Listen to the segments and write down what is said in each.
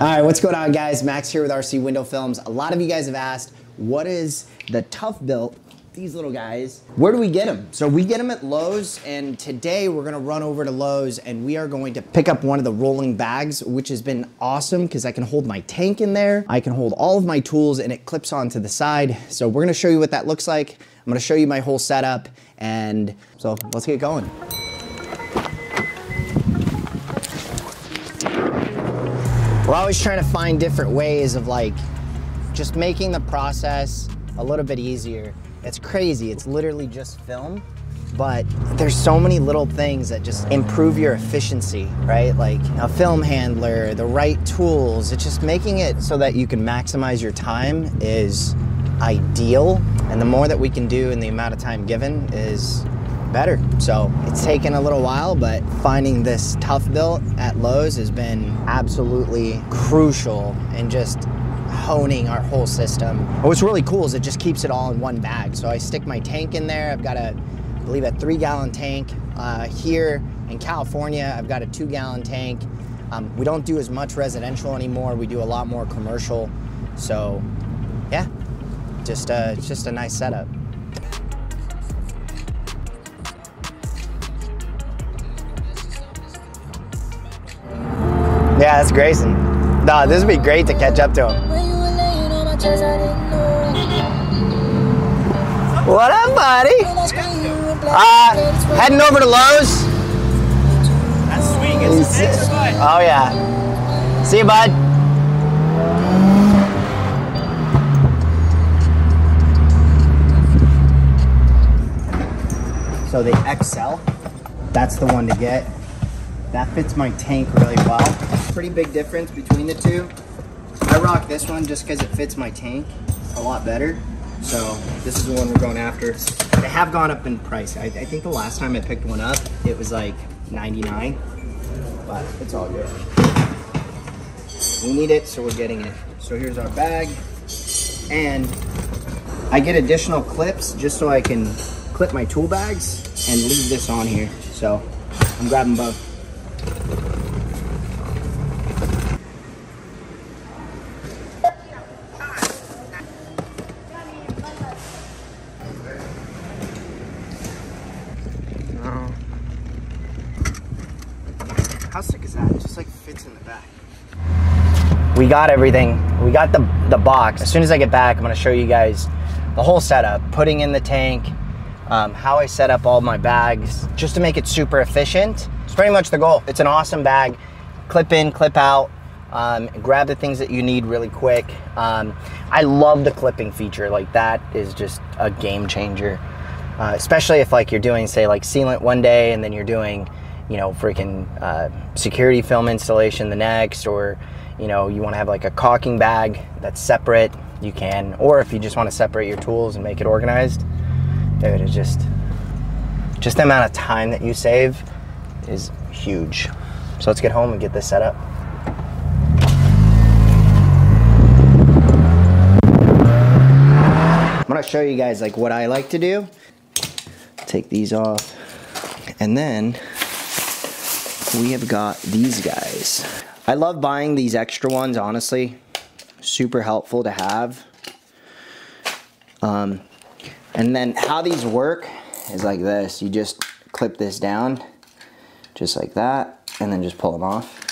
All right, what's going on guys? Max here with RC Window Films. A lot of you guys have asked, what is the ToughBuilt, these little guys, where do we get them? So we get them at Lowe's and today we're gonna run over to Lowe's and we are going to pick up one of the rolling bags, which has been awesome because I can hold my tank in there. I can hold all of my tools and it clips onto the side. So we're gonna show you what that looks like. I'm gonna show you my whole setup and so let's get going. We're always trying to find different ways of like just making the process a little bit easier. It's crazy, it's literally just film, but there's so many little things that just improve your efficiency, right? Like a film handler, the right tools, it's just making it so that you can maximize your time is ideal. And the more that we can do in the amount of time given is better. So it's taken a little while, but finding this ToughBuilt at Lowe's has been absolutely crucial in just honing our whole system. What's really cool is it just keeps it all in one bag. So I stick my tank in there. I've got a, I believe a three gallon tank. Uh, here in California, I've got a two gallon tank. Um, we don't do as much residential anymore. We do a lot more commercial. So yeah, just, uh, just a nice setup. Yeah, that's Grayson. No, this would be great to catch up to him. What up, buddy? Uh, heading over to Lowe's. That's sweet. It's the next. Oh yeah. See you, bud. So the XL, that's the one to get. That fits my tank really well. Pretty big difference between the two. I rock this one just because it fits my tank a lot better. So this is the one we're going after. They have gone up in price. I, I think the last time I picked one up, it was like 99, but it's all good. We need it, so we're getting it. So here's our bag, and I get additional clips just so I can clip my tool bags and leave this on here. So I'm grabbing both. No. How sick is that? Just like fits in the back. We got everything. We got the, the box. As soon as I get back, I'm gonna show you guys the whole setup, putting in the tank, um, how I set up all my bags, just to make it super efficient. It's pretty much the goal. It's an awesome bag. Clip in, clip out, um, grab the things that you need really quick. Um, I love the clipping feature. Like that is just a game changer. Uh, especially if like you're doing say like sealant one day and then you're doing you know freaking uh, security film installation the next or you know you want to have like a caulking bag that's separate you can. Or if you just want to separate your tools and make it organized dude it's just just the amount of time that you save is huge. So let's get home and get this set up. I'm gonna show you guys like what I like to do. Take these off. And then we have got these guys. I love buying these extra ones honestly. Super helpful to have. Um, and then how these work is like this. You just clip this down just like that and then just pull them off.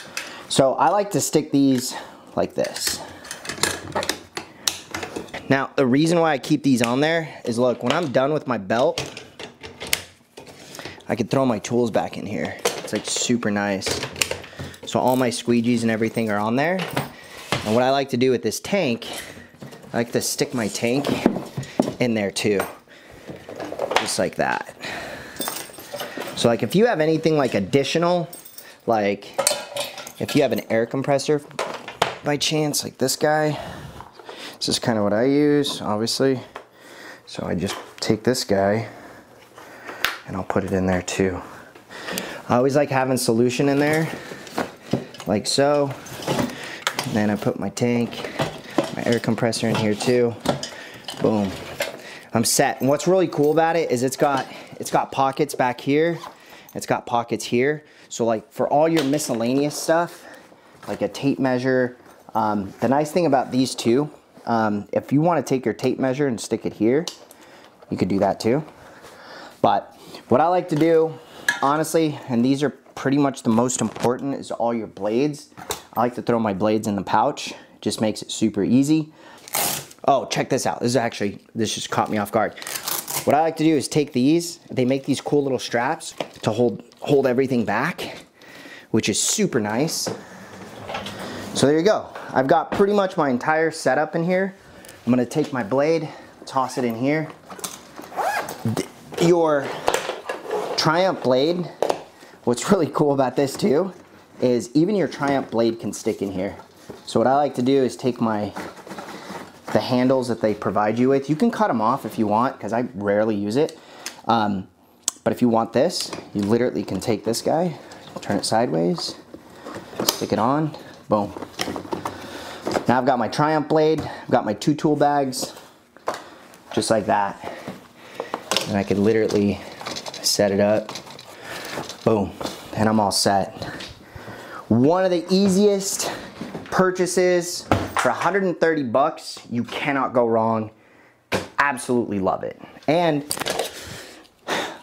So I like to stick these like this. Now the reason why I keep these on there is look when I'm done with my belt I could throw my tools back in here. It's like super nice. So all my squeegees and everything are on there. And what I like to do with this tank, I like to stick my tank in there too. Just like that. So like if you have anything like additional, like if you have an air compressor by chance, like this guy, this is kind of what I use, obviously. So I just take this guy and I'll put it in there too. I always like having solution in there, like so. And then I put my tank, my air compressor in here too. Boom. I'm set. And what's really cool about it is it's got it's got pockets back here. It's got pockets here. So like for all your miscellaneous stuff, like a tape measure, Um, the nice thing about these two, um, if you want to take your tape measure and stick it here, you could do that too. But what I like to do, honestly, and these are pretty much the most important, is all your blades. I like to throw my blades in the pouch. Just makes it super easy. Oh, check this out. This is actually, this just caught me off guard. What I like to do is take these, they make these cool little straps to hold, hold everything back, which is super nice. So there you go. I've got pretty much my entire setup in here. I'm gonna take my blade, toss it in here. Your Triumph blade, what's really cool about this too, is even your Triumph blade can stick in here. So what I like to do is take my the handles that they provide you with. You can cut them off if you want, because I rarely use it. Um, but if you want this, you literally can take this guy, turn it sideways, stick it on, boom. Now I've got my Triumph blade, I've got my two tool bags, just like that. And I could literally set it up, boom, and I'm all set. One of the easiest purchases for 130 bucks, you cannot go wrong. Absolutely love it. And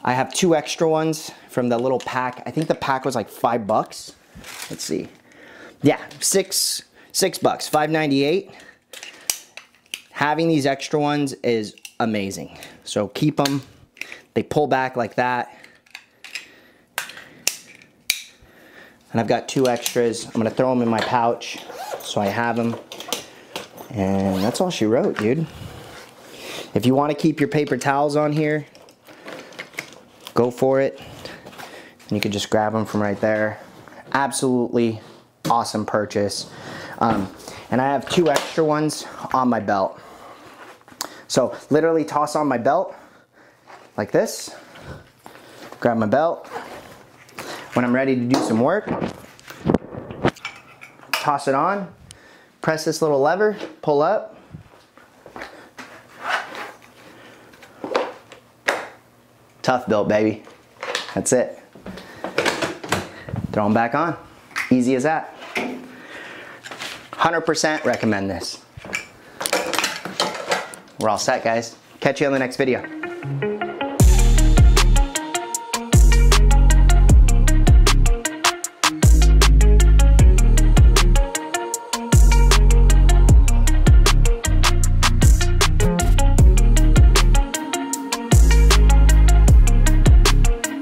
I have two extra ones from the little pack. I think the pack was like five bucks. Let's see. Yeah, six, six bucks, 5.98. Having these extra ones is amazing. So keep them. They pull back like that. And I've got two extras. I'm gonna throw them in my pouch so I have them. And that's all she wrote, dude. If you want to keep your paper towels on here, go for it. And you can just grab them from right there. Absolutely awesome purchase. Um, and I have two extra ones on my belt. So literally toss on my belt like this. Grab my belt. When I'm ready to do some work, toss it on, press this little lever, pull up. ToughBuilt, baby. That's it. Throw them back on. Easy as that. 100% recommend this. We're all set, guys. Catch you on the next video.